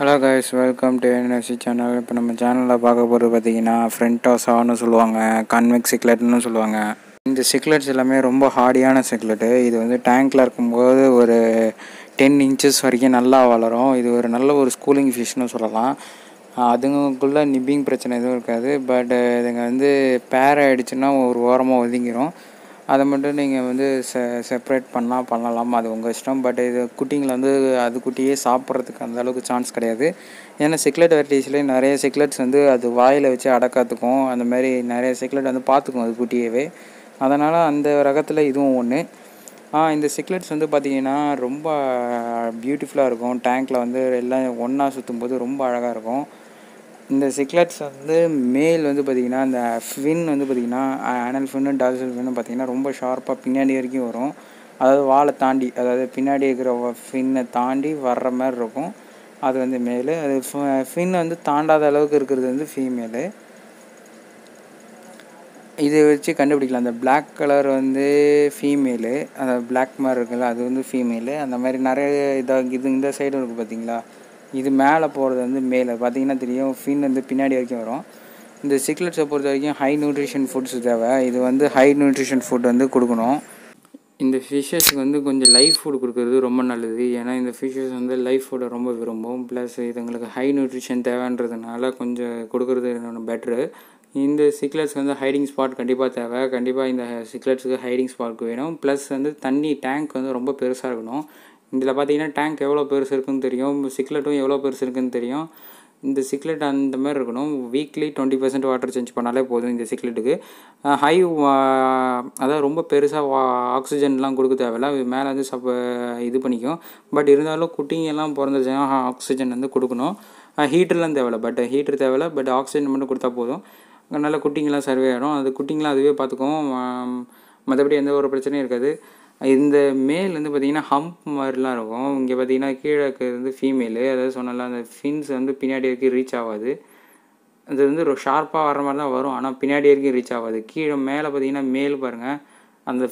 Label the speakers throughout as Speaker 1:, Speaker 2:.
Speaker 1: Hello guys welcome to NSC channel இப்போ நம்ம சேனலில் பார்க்க போகிறது பார்த்தீங்கன்னா ஃப்ரெண்டோசான்னு சொல்லுவாங்க கான்வெக்ஸ் சிக்லெட்னு சொல்லுவாங்க. இந்த சிக்லெட்ஸ் எல்லாமே ரொம்ப ஹார்டியான சிக்லெட்டு இது வந்து டேங்க்கில் இருக்கும்போது ஒரு டென் இன்ச்சஸ் வரைக்கும் நல்லா வளரும். இது ஒரு நல்ல ஒரு ஸ்கூலிங் ஃபிஷ்னு சொல்லலாம். அதுங்களுக்குள்ள நிப்பிங் பிரச்சனை எதுவும் இருக்காது. பட் இதுங்க வந்து பேர் ஆகிடுச்சுன்னா ஒரு ஓரமாக ஒதுங்கிரும். அதை மட்டும் நீங்கள் வந்து செ செப்ரேட் பண்ணால் பண்ணலாம். அது உங்கள் இஷ்டம். பட் இது குட்டிங்களை வந்து அது குட்டியே சாப்பிட்றதுக்கு அந்த அளவுக்கு சான்ஸ் கிடையாது. ஏன்னா சிக்லெட் வெரைட்டிஸ்லேயே நிறைய சிக்லெட்ஸ் வந்து அது வாயில் வச்சு அடக்காத்துக்கும் அந்த மாதிரி நிறைய சிக்லெட் வந்து பார்த்துக்கும் அது குட்டியவே. அதனால் அந்த ரகத்தில் இதுவும் ஒன்று இந்த சிக்லெட்ஸ் வந்து பார்த்திங்கன்னா ரொம்ப பியூட்டிஃபுல்லாக இருக்கும். டேங்க்கில் வந்து எல்லாம் ஒன்றா சுற்றும் போது ரொம்ப அழகாக இருக்கும். இந்த சிக்லெட்ஸ் வந்து மேல் வந்து பார்த்திங்கன்னா அந்த ஃபின் வந்து பார்த்திங்கன்னா ஆனல் ஃபின்னு டால்சல் ஃபின்னு பார்த்திங்கன்னா ரொம்ப ஷார்ப்பாக பின்னாடி வரைக்கும் வரும். அதாவது வாழை தாண்டி அதாவது பின்னாடி இருக்கிற ஃபின்னை தாண்டி வர்ற மாதிரி இருக்கும். அது வந்து மேலு. அது ஃபின் வந்து தாண்டாத அளவுக்கு இருக்கிறது வந்து ஃபீமேலு இதை வச்சு கண்டுபிடிக்கலாம். அந்த பிளாக் கலர் வந்து ஃபீமேலு அந்த பிளாக் மாதிரி இருக்குல்ல அது வந்து ஃபீமேலு அந்த மாதிரி நிறைய இதாக இது இந்த சைடும் இருக்குது பார்த்தீங்களா? இது மேலே போகிறது வந்து மேலே. பார்த்தீங்கன்னா தெரியும் ஃபின் வந்து பின்னாடி வரைக்கும் வரும். இந்த சிக்லெட்ஸை பொறுத்த வரைக்கும் ஹை நியூட்ரிஷன் ஃபுட்ஸ் தேவை. இது வந்து ஹை நியூட்ரிஷன் ஃபுட் வந்து கொடுக்கணும். இந்த ஃபிஷ்ஷஸ்க்கு வந்து கொஞ்சம் லைஃப் ஃபுட் கொடுக்குறது ரொம்ப நல்லது. ஏன்னா இந்த ஃபிஷ்ஷஸ் வந்து லைஃப் ஃபுட்டை ரொம்ப விரும்பும். ப்ளஸ் இதுங்களுக்கு ஹை நியூட்ரிஷன் தேவைன்றதுனால கொஞ்சம் கொடுக்குறது பெட்ரு இந்த சிக்லெட்ஸ்க்கு வந்து ஹைடிங் ஸ்பாட் கண்டிப்பாக தேவை. கண்டிப்பாக இந்த சிக்லெட்ஸுக்கு ஹைடிங் ஸ்பாட் வேணும். ப்ளஸ் வந்து தண்ணி டேங்க் வந்து ரொம்ப பெருசாக இருக்கணும். இதில் பார்த்தீங்கன்னா டேங்க் எவ்வளோ பெருசு இருக்குன்னு தெரியும் சிக்லெட்டும் எவ்வளோ பெருசு இருக்குன்னு தெரியும். இந்த சிக்லெட் அந்த மாதிரி இருக்கணும். Weekly twenty percent water change பண்ணாலே போதும் இந்த சிக்லெட்டுக்கு. ஹை அதாவது ரொம்ப பெருசாக ஆக்சிஜன்லாம் கொடுக்க தேவையில்ல. மேலே வந்து சப்ப இது பண்ணிக்கும். பட் இருந்தாலும் குட்டிங்கெல்லாம் பிறந்துச்சுன்னா ஆக்சிஜன் வந்து கொடுக்கணும். ஹீட்டர்லாம் தேவையில்ல. பட் ஹீட்டர் தேவையில்ல. பட் ஆக்சிஜன் மட்டும் கொடுத்தா போதும். நல்ல குட்டிங்கெல்லாம் சர்வே ஆகிடும் அது குட்டிங்கெலாம் அதுவே பார்த்துக்கும். மற்றபடி எந்த ஒரு பிரச்சனையும் இருக்காது. இந்த மேல் வந்து பார்த்திங்கன்னா ஹம்ப் மாதிரிலாம் இருக்கும். இங்கே பார்த்திங்கன்னா கீழே வந்து ஃபீமேலு அதாவது சொன்னால அந்த ஃபின்ஸ் வந்து பின்னாடி வரைக்கும் ரீச் ஆகாது. அது வந்து ஒரு ஷார்ப்பாக வர மாதிரி தான் வரும். ஆனால் பின்னாடி வரைக்கும் ரீச் ஆகாது. கீழே மேலே பார்த்திங்கன்னா மேல் பாருங்கள் அந்த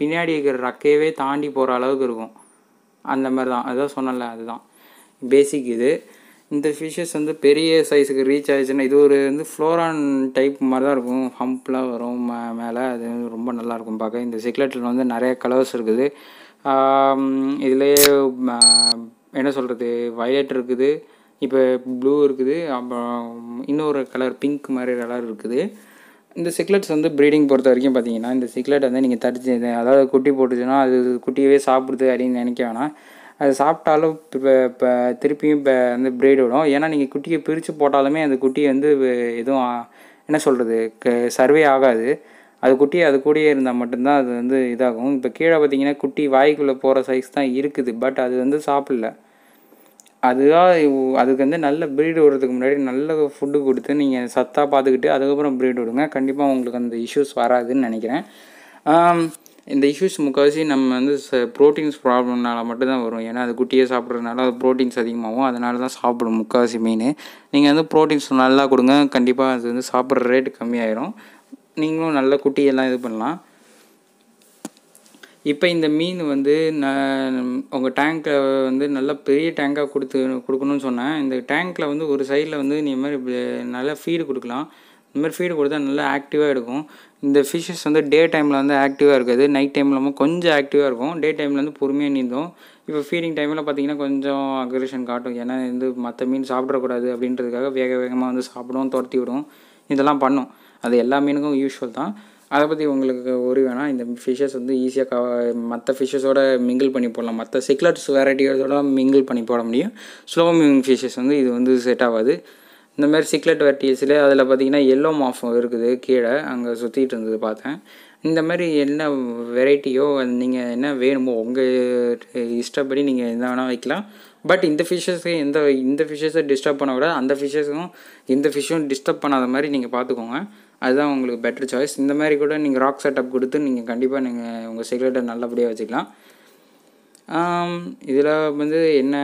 Speaker 1: பின்னாடி இருக்கிற ரக்கையவே தாண்டி போகிற அளவுக்கு இருக்கும். அந்த மாதிரி தான் அதான் சொன்னல அதுதான். பேசிக் இது. இந்த ஃபிஷ்ஷஸ் வந்து பெரிய சைஸுக்கு ரீச் ஆயிடுச்சுன்னா இது ஒரு வந்து ஃப்ளோரான் டைப் மாதிரி தான் இருக்கும் ஹம்ப்லாம் வரும் மே மேலே. அது ரொம்ப நல்லாயிருக்கும் பார்க்க. இந்த சிக்லெட்டில் வந்து நிறைய கலர்ஸ் இருக்குது. இதுலேயே என்ன சொல்கிறது வயலட் இருக்குது. இப்போ ப்ளூ இருக்குது. அப்புறம் இன்னொரு கலர் பிங்க் மாதிரி கலர் இருக்குது. இந்த சிக்லெட்ஸ் வந்து ப்ரீடிங் பொறுத்த வரைக்கும் பார்த்தீங்கன்னா இந்த சிக்லெட் வந்து நீங்கள் தடிச்சு அதாவது குட்டி போட்டுச்சுன்னா அது குட்டியவே சாப்பிடுது அப்படின்னு நினைக்க வேணாம். அது சாப்பிட்டாலும் இப்போ இப்போ திருப்பியும் இப்போ வந்து பிரீடு விடும். ஏன்னா நீங்கள் குட்டியை பிரித்து போட்டாலுமே அந்த குட்டி வந்து எதுவும் என்ன சொல்கிறது க சர்வே ஆகாது. அது குட்டி அது கூடயே இருந்தால் மட்டும்தான் அது வந்து இதாகும். இப்போ கீழே பார்த்தீங்கன்னா குட்டி வாய்க்குள்ளே போகிற சைஸ் தான் இருக்குது. பட் அது வந்து சாப்பிடல. அதுதான் அதுக்கு வந்து நல்ல ப்ரீடு விடுறதுக்கு முன்னாடி நல்ல ஃபுட்டு கொடுத்து நீங்கள் சத்தாக பார்த்துக்கிட்டு அதுக்கப்புறம் ப்ரீடு விடுங்க. கண்டிப்பாக உங்களுக்கு அந்த இஷ்யூஸ் வராதுன்னு நினைக்கிறேன். இந்த இஷ்யூஸ் முக்கால்வாசி நம்ம வந்து ச ப்ரோட்டீன்ஸ் ப்ராப்ளம்னால மட்டும்தான் வரும். ஏன்னா அது குட்டியே சாப்பிட்றதுனால அது ப்ரோட்டீன்ஸ் அதிகமாகும். அதனால தான் சாப்பிடும் முக்கால்வாசி மீன். நீங்கள் வந்து ப்ரோட்டீன்ஸ் நல்லா கொடுங்க. கண்டிப்பாக அது வந்து சாப்பிட்ற ரேட்டு கம்மியாயிரும். நீங்களும் நல்ல குட்டியெல்லாம் இது பண்ணலாம். இப்போ இந்த மீன் வந்து நான் உங்கள் டேங்க்கை வந்து நல்ல பெரிய டேங்காக கொடுத்து கொடுக்கணும்னு சொன்னேன். இந்த டேங்க்கில் வந்து ஒரு சைடில் வந்து நீ மாதிரி நல்லா ஃபீடு கொடுக்கலாம். இந்த மாதிரி ஃபீடு கொடுத்தா நல்லா ஆக்டிவாக இருக்கும் இந்த ஃபிஷ்ஷஸ் வந்து டே டைமில் வந்து ஆக்டிவாக இருக்காது. நைட் டைமில் கொஞ்சம் ஆக்டிவாக இருக்கும் டே டைமில் வந்து பொறுமையாக நீந்தும். இப்போ ஃபீடிங் டைமில் பார்த்தீங்கன்னா கொஞ்சம் அக்ரேஷன் காட்டும். ஏன்னா வந்து மற்ற மீன் சாப்பிடக்கூடாது அப்படின்றதுக்காக வேக வேகமாக வந்து சாப்பிடும் துரத்தி விடும். இதெல்லாம் பண்ணும். அது எல்லா மீனுக்கும் யூஸ்வல் தான். அதை பற்றி உங்களுக்கு ஒரு வேணாம். இந்த ஃபிஷ்ஷஸ் வந்து ஈஸியாக க மற்ற ஃபிஷ்ஷஸோட மிங்கிள் பண்ணி போடலாம். மற்ற சிக்லட்ஸ் வெரைட்டியோட மிங்கிள் பண்ணி போட முடியும். ஸ்லோ மூவிங் ஃபிஷ்ஷஸ் வந்து இது வந்து செட் ஆகாது. இந்த மாதிரி சிக்லெட் வெரைட்டிஸில் அதில் பார்த்தீங்கன்னா எல்லோ மாஃபும் இருக்குது கீழே அங்கே சுற்றிட்டு இருந்தது பார்த்தேன். இந்த மாதிரி என்ன வெரைட்டியோ நீங்கள் என்ன வேணுமோ உங்கள் இஷ்டப்படி நீங்கள் என்ன வேணால் வைக்கலாம். பட் இந்த ஃபிஷ்ஷஸ்க்கு எந்த இந்த ஃபிஷ்ஷஸை டிஸ்டர்ப் பண்ணக்கூடாது அந்த ஃபிஷ்ஷஸும் இந்த ஃபிஷ்ஷும் டிஸ்டர்ப் பண்ணாத மாதிரி நீங்கள் பார்த்துக்கோங்க அதுதான் உங்களுக்கு பெட்டர் சாய்ஸ் இந்த மாதிரி கூட நீங்கள் ராக் செட்டப் கொடுத்து நீங்கள் கண்டிப்பாக நீங்கள் உங்கள் சிக்லெட்டை நல்லபடியாக வச்சுக்கலாம். இதில் வந்து என்ன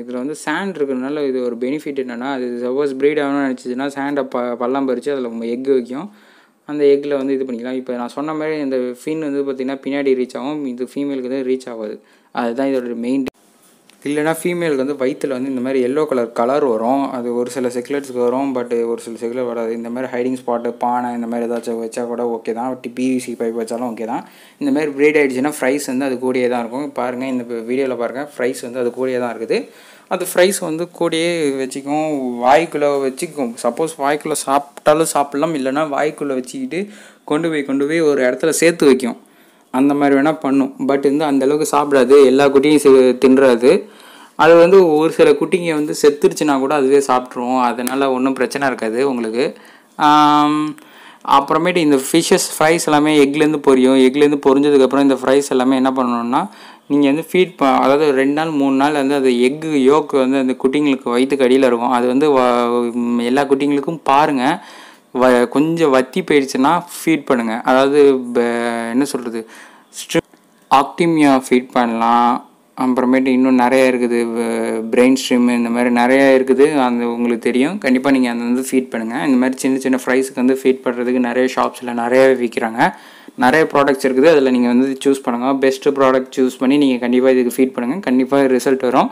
Speaker 1: இதில் வந்து சேண்ட் இருக்கிறதுனால இது ஒரு பெனிஃபிட் என்னென்னா அது சப்போஸ் ப்ரீட் ஆகணும்னு நினச்சிச்சின்னா சேண்டை ப பள்ளம் பறித்து அதில் எக் வைக்கும். அந்த எக்கில் வந்து இது பண்ணிக்கலாம். இப்போ நான் சொன்ன மாதிரி இந்த ஃபின் வந்து பார்த்திங்கன்னா பின்னாடி ரீச் ஆகும். இது ஃபீமேலுக்கு தான் ரீச் ஆகாது. அதுதான் இதோட மெயின் இல்லைனா ஃபீமேலுக்கு வந்து வயிற்றில் வந்து இந்த மாதிரி எல்லோ கலர் கலர் வரும். அது ஒரு சில செக்லெட்ஸ்க்கு வரும் பட் ஒரு சில செக்லெட் வராது. இந்த மாதிரி ஹைடிங் ஸ்பாட்டு பானை இந்த மாதிரி ஏதாச்சும் வச்சா கூட ஓகே தான். பிவிசி பைப் வச்சாலும் ஓகே தான். இந்த மாதிரி ப்ரீட் ஆகிடுச்சுன்னா ஃப்ரைஸ் வந்து அது கூடியே தான் இருக்கும். பாருங்கள் இந்த வீடியோவில் பாருங்கள் ஃப்ரைஸ் வந்து அது கூடியே தான் இருக்குது. அது ஃப்ரைஸ் வந்து கூடயே வச்சுக்கும் வாய்க்குள்ளே வச்சுக்கும். சப்போஸ் வாய்க்குள்ளே சாப்பிட்டாலும் சாப்பிட்லாம் இல்லைனா வாய்க்குள்ளே வச்சுக்கிட்டு கொண்டு போய் கொண்டு போய் ஒரு இடத்துல சேர்த்து வைக்கும். அந்த மாதிரி வேணால் பண்ணும். பட் வந்து அந்தளவுக்கு சாப்பிடாது. எல்லா குட்டியும் தின்றாது. அது வந்து ஒரு சில குட்டிங்க வந்து செத்துருச்சுன்னா கூட அதுவே சாப்பிட்ருவோம் அதனால் ஒன்றும் பிரச்சனை இருக்காது உங்களுக்கு. அப்புறமேட்டு இந்த ஃபிஷ்ஷஸ் ஃப்ரைஸ் எல்லாமே எக்லேருந்து பொரியும். எக்லேருந்து பொரிஞ்சதுக்கப்புறம் இந்த ஃப்ரைஸ் எல்லாமே என்ன பண்ணணும்னா நீங்கள் வந்து ஃபீட் ப அதாவது ரெண்டு நாள் மூணு நாள் வந்து அது எக்கு யோக்கு வந்து அந்த குட்டிங்களுக்கு வயிற்றுக்கு அடியில் இருக்கும். அது வந்து எல்லா குட்டிங்களுக்கும் பாருங்கள் வ கொஞ்சம் வத்தி போயிடுச்சுன்னா ஃபீட் பண்ணுங்கள் அதாவது என்ன சொல்கிறது ஸ்ட்ரிப் ஆக்டிமியா ஃபீட் பண்ணலாம். அப்புறமேட்டு இன்னும் நிறைய இருக்குது. பிரெயின் ஸ்ட்ரீம் இந்த மாதிரி நிறையா இருக்குது. அந்த உங்களுக்கு தெரியும். கண்டிப்பாக நீங்கள் அந்த வந்து ஃபீட் பண்ணுங்கள் இந்த மாதிரி சின்ன சின்ன ஃப்ரைஸுக்கு வந்து ஃபீட் பண்ணுறதுக்கு நிறைய ஷாப்ஸில் நிறையாவே விற்கிறாங்க நிறைய ப்ராடக்ட்ஸ் இருக்குது. அதில் நீங்கள் வந்து சூஸ் பண்ணுங்கள் பெஸ்ட்டு ப்ராடக்ட் சூஸ் பண்ணி நீங்கள் கண்டிப்பாக இதுக்கு ஃபீட் பண்ணுங்கள் கண்டிப்பாக ரிசல்ட் வரும்.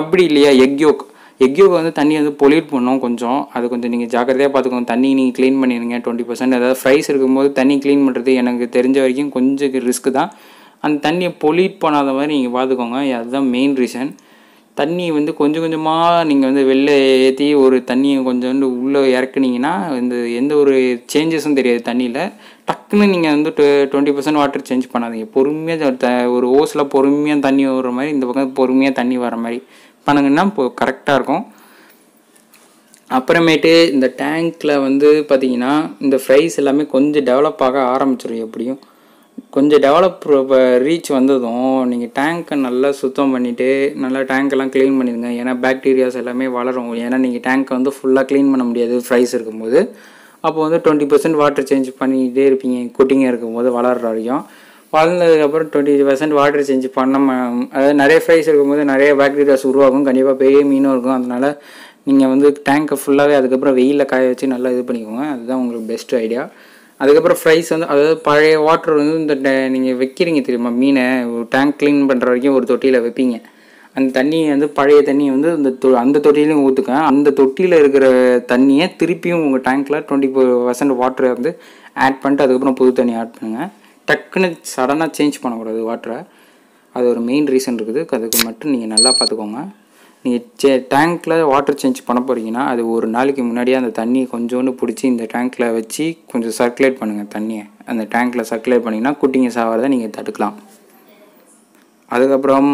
Speaker 1: அப்படி இல்லையா? எக் யோக் எக் வந்து தண்ணி வந்து பொல்யூட் பண்ணும் கொஞ்சம். அது கொஞ்சம் நீங்கள் ஜாக்கிரதையாக பார்த்துக்கோங்க தண்ணி நீங்கள் க்ளீன் பண்ணிடுங்க டுவெண்ட்டி பர்சன்ட் அதாவது ஃப்ரைஸ் இருக்கும்போது தண்ணி க்ளீன் பண்ணுறது எனக்கு தெரிஞ்ச வரைக்கும் கொஞ்சம் ரிஸ்க்கு தான். அந்த தண்ணியை பொல்யூட் பண்ணாத மாதிரி நீங்கள் பார்த்துக்கோங்க அதுதான் மெயின் ரீசன் தண்ணி வந்து கொஞ்சம் கொஞ்சமாக நீங்கள் வந்து வெளில ஏற்றி ஒரு தண்ணியை கொஞ்சோண்டு உள்ளே இறக்குனீங்கன்னா இந்த எந்த ஒரு சேஞ்சஸும் தெரியாது தண்ணியில். டக்குன்னு நீங்கள் வந்து டுவெண்ட்டி பர்சன்ட் வாட்டர் சேஞ்ச் பண்ணாதீங்க. பொறுமையாக த ஒரு ஓஸில் பொறுமையாக தண்ணி வர மாதிரி இந்த பக்கம் பொறுமையாக தண்ணி வர மாதிரி. பண்ணுங்கன்னா இப்போ கரெக்டாக இருக்கும். அப்புறமேட்டு இந்த டேங்க்கில் வந்து பார்த்தீங்கன்னா இந்த ஃப்ரைஸ் எல்லாமே கொஞ்சம் டெவலப் ஆக ஆரம்பிச்சிடும் எப்படியும். கொஞ்சம் டெவலப் ரீச் வந்ததும் நீங்கள் டேங்க்கை நல்லா சுத்தம் பண்ணிவிட்டு நல்லா டேங்க்கெல்லாம் க்ளீன் பண்ணிடுங்க. ஏன்னா பேக்டீரியாஸ் எல்லாமே வளரும். ஏன்னா நீங்கள் டேங்க்கை வந்து ஃபுல்லாக க்ளீன் பண்ண முடியாது ஃப்ரைஸ் இருக்கும்போது. அப்போ வந்து டுவெண்ட்டி பர்சன்ட் வாட்டர் சேஞ்ச் பண்ணிக்கிட்டே இருப்பீங்க. குட்டிங்க இருக்கும்போது வளர்கிற வரைக்கும் வளர்ந்ததுக்கப்புறம் டுவெண்ட்டி பர்சன்ட் வாட்டர் சேஞ்ச் பண்ண அதாவது நிறைய ஃப்ரைஸ் இருக்கும்போது நிறைய பேக்டீரியாஸ் உருவாகும். கண்டிப்பாக பெரிய மீனும் இருக்கும். அதனால் நீங்கள் வந்து டேங்க்கை ஃபுல்லாகவே அதுக்கப்புறம் வெயிலில் காய வச்சு நல்லா இது பண்ணிக்கோங்க. அதுதான் உங்களுக்கு பெஸ்ட் ஐடியா அதுக்கப்புறம் ஃப்ரைஸ் வந்து அதாவது பழைய வாட்டர் வந்து இந்த நீங்கள் வைக்கிறீங்க தெரியுமா? மீனை டேங்க் க்ளீன் பண்ணுற வரைக்கும் ஒரு தொட்டியில் வைப்பீங்க. அந்த தண்ணியை வந்து பழைய தண்ணியை வந்து அந்த தொ அந்த தொட்டிலையும் ஊற்றுக்க அந்த தொட்டியில் இருக்கிற தண்ணியை திருப்பியும் உங்கள் டேங்க்கில் டுவெண்ட்டி ஃபோர் பர்சன்ட் வாட்டரை வந்து ஆட் பண்ணிட்டு அதுக்கப்புறம் புது தண்ணி ஆட் பண்ணுங்கள் டக்குன்னு சடனாக சேஞ்ச் பண்ணக்கூடாது வாட்டரை அது ஒரு மெயின் ரீசன் இருக்குது. அதுக்கு மட்டும் நீங்கள் நல்லா பார்த்துக்கோங்க. நீங்கள் சே டேங்க்கில் வாட்டர் சேஞ்ச் பண்ண போகிறீங்கன்னா அது ஒரு நாளைக்கு முன்னாடியே அந்த தண்ணியை கொஞ்சோண்டு பிடிச்சி இந்த டேங்க்கில் வச்சு கொஞ்சம் சர்க்குலேட் பண்ணுங்கள் தண்ணியை. அந்த டேங்க்கில் சர்க்குலேட் பண்ணிங்கன்னா குட்டிங்க சாகிறத நீங்கள் தடுக்கலாம். அதுக்கப்புறம்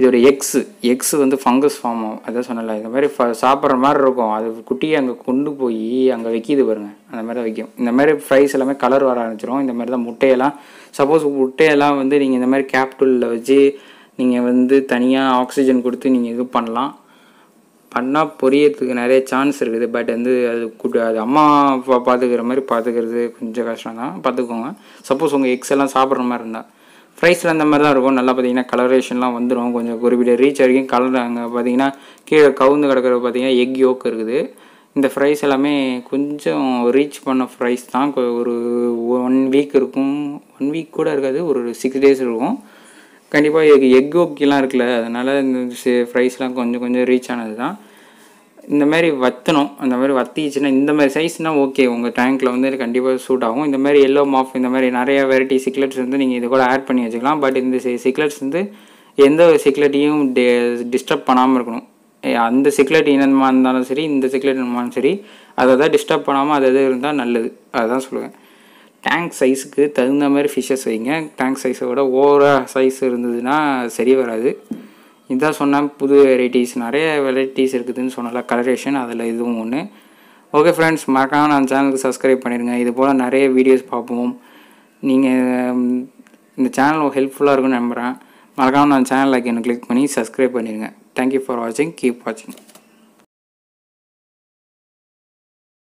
Speaker 1: இதோட எக்ஸு எக்ஸு வந்து ஃபங்கஸ் ஃபார்ம் ஆகும் அதான் சொன்னல இந்த மாதிரி ஃப சாப்பிட்ற மாதிரி இருக்கும். அது குட்டியை அங்கே கொண்டு போய் அங்கே வைக்கிது பாருங்கள் அந்த மாதிரி தான் வைக்கும். இந்த மாதிரி ஃப்ரைஸ் எல்லாமே கலர் வர ஆரம்பிச்சிடும் இந்த மாதிரி தான் முட்டையெல்லாம் சப்போஸ் முட்டையெல்லாம் வந்து நீங்கள் இந்த மாதிரி கேப்டூலில் வச்சு நீங்கள் வந்து தனியாக ஆக்சிஜன் கொடுத்து நீங்கள் இது பண்ணலாம். பண்ணால் பொரியறதுக்கு நிறைய சான்ஸ் இருக்குது. பட் வந்து அது கூட்டு அது அம்மா பார்த்துக்கிற மாதிரி பார்த்துக்கிறது கொஞ்சம் கஷ்டம் தான் பார்த்துக்கோங்க சப்போஸ் உங்கள் எக்ஸ் எல்லாம் சாப்பிட்ற மாதிரி இருந்தால் ப்ரைஸில் அந்த மாதிரி தான் இருக்கும். நல்லா பார்த்தீங்கன்னா கலரேஷன்லாம் வந்துடும் கொஞ்சம் குறிப்பிட்ட ரீச் வரைக்கும் கலர் அங்கே பார்த்தீங்கன்னா கீழே கவுந்து கிடக்கிற பார்த்தீங்கன்னா எக் யோக் இருக்குது. இந்த ஃப்ரைஸ் எல்லாமே கொஞ்சம் ரீச் பண்ண ஃப்ரைஸ் தான். ஒரு ஒன் வீக் இருக்கும். ஒன் வீக் கூட இருக்காது. ஒரு சிக்ஸ் டேஸ் இருக்கும். கண்டிப்பாக எக் எக் ஓக்கிலாம் இருக்குல்ல. அதனால் இந்த ஃப்ரைஸ்லாம் கொஞ்சம் கொஞ்சம் ரீச் ஆனது தான் இந்த மாதிரி வத்தணும் அந்த மாதிரி வத்திச்சுன்னா இந்த மாதிரி சைஸ்னால் ஓகே உங்கள் டேங்க்கில் வந்து கண்டிப்பாக சூட் ஆகும். இந்த மாதிரி எல்லோ மாஃப் இந்த மாதிரி நிறைய வெரைட்டி சிக்லெட்ஸ் வந்து நீங்கள் இது கூட ஆட் பண்ணி வச்சுக்கலாம். பட் இந்த சிக்லெட்ஸ் வந்து எந்த ஒரு சிக்லெட்டையும் டிஸ்டர்ப் பண்ணாமல் இருக்கணும். அந்த சிக்லெட் இனமாக இருந்தாலும் சரி இந்த சிக்லெட் இனமாலும் சரி அதை தான் டிஸ்டர்ப் பண்ணாமல் அது எது இருந்தால் நல்லது. அதுதான் சொல்லுவேன். டேங்க் சைஸுக்கு தகுந்த மாதிரி ஃபிஷ்ஷஸ் வைங்க. டேங்க் சைஸை விட ஓவராக சைஸ் இருந்ததுன்னா சரி வராது. இதான் சொன்னேன் புது வெரைட்டிஸ் நிறைய வெரைட்டிஸ் இருக்குதுன்னு சொன்னல கலரேஷன் அதில் இதுவும் ஒன்று ஓகே ஃப்ரெண்ட்ஸ் மறக்காமல் நான் சேனலுக்கு சப்ஸ்கிரைப் பண்ணிடுங்க இது போல் நிறைய வீடியோஸ் பார்ப்போம். நீங்கள் இந்த சேனல் ஹெல்ப்ஃபுல்லாக இருக்கும்னு நம்புகிறேன் மறக்காமல் நான் சேனல் லைக் எனக்கு கிளிக் பண்ணி சப்ஸ்கிரைப் பண்ணிடுங்க தேங்க்யூ ஃபார் வாட்சிங் கீப் வாட்சிங்